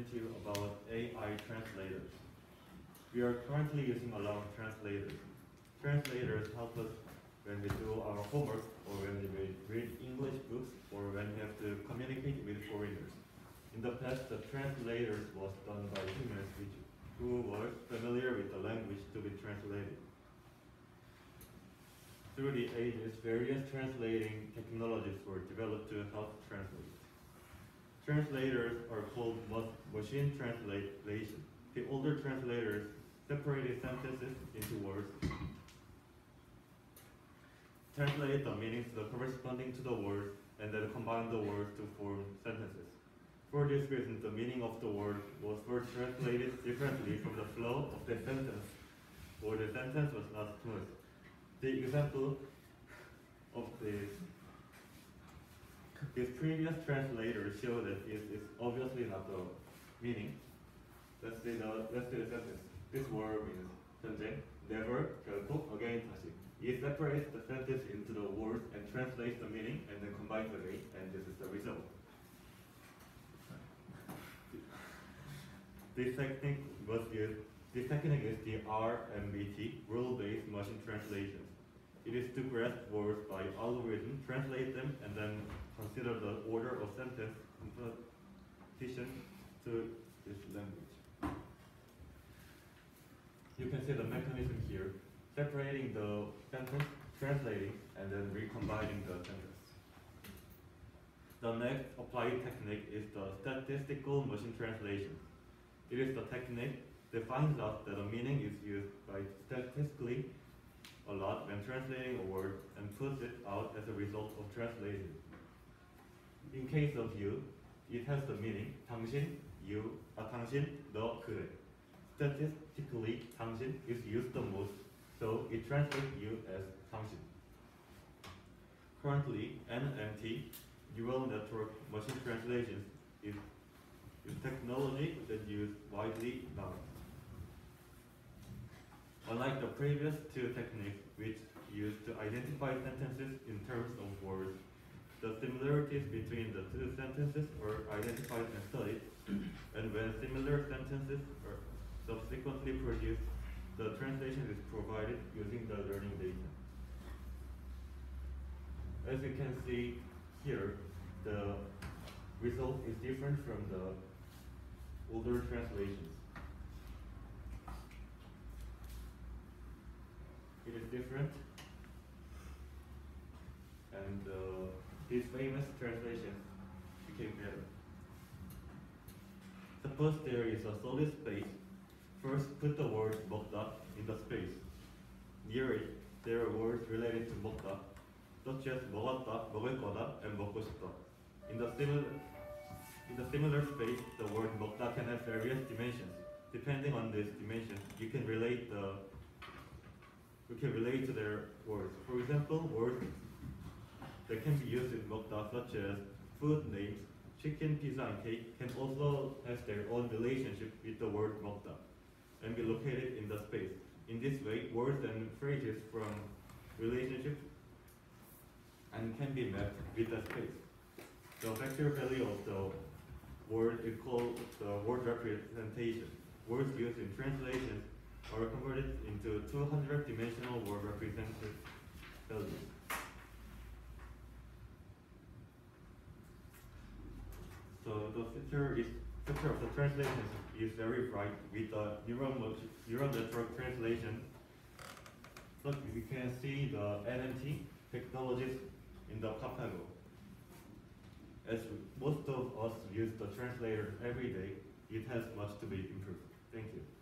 about AI translators. We are currently using a lot of translators. Translators help us when we do our homework or when we read- read English books or when we have to communicate with foreigners. In the past, the translators was done by humans which, who were familiar with the language to be translated. Through the ages, various translating technologies were developed to help translate. Translators are called machine translation. The older translators separated sentences into words, translate the meanings corresponding to the words, and then combine the words to form sentences. For this reason, the meaning of the word was first translated differently from the flow of the sentence, or the sentence was not smooth. The example of this his previous translators show that it is obviously not the meaning. Let's say the let's say the sentence. This word means 현재, never, 결코, again, 다시. It separates the sentence into the words and translates the meaning and then combines the rate, and this is the result. This technique was used. This technique is the RMBT, rule-based machine translation. It is to grasp words by algorithm, translate them, and then consider the order of sentence composition to this language. You can see the mechanism here, separating the sentence, translating, and then recombining the sentence. The next applied technique is the statistical machine translation. It is the technique that finds out that a meaning is used by statistically a lot when translating a word and puts it out as a result of translation. In case of you, it has the meaning 당신, you, 아, 당신, 너, 그래. Statistically, 당신 is used the most, so it translates you as 당신. Currently, NMT, neural network machine translations, is, is technology that used widely now. Unlike the previous two techniques, which used to identify sentences in terms of words, the similarities between the two sentences were identified and studied, and when similar sentences are subsequently produced, the translation is provided using the learning data. As you can see here, the result is different from the older translations. It is different, and uh, these famous translations became better. Suppose there is a solid space. First, put the word 먹다 in the space. Near it, there are words related to 먹다, such as 먹었다, 먹을 거다, and 먹고 싶다. In the similar in the similar space, the word 먹다 can have various dimensions. Depending on this dimension, you can relate the we can relate to their words. For example, words that can be used in mukda, such as food names, chicken, pizza, and cake, can also have their own relationship with the word Mokta and be located in the space. In this way, words and phrases from relationship and can be mapped with the space. The vector value of the word is called the word representation. Words used in translations are converted into 200 dimensional word represented values. So the future is future of the translation is very bright with the neural neural network translation. Look, you can see the NMT technologies in the Papago. As most of us use the translator every day, it has much to be improved. Thank you.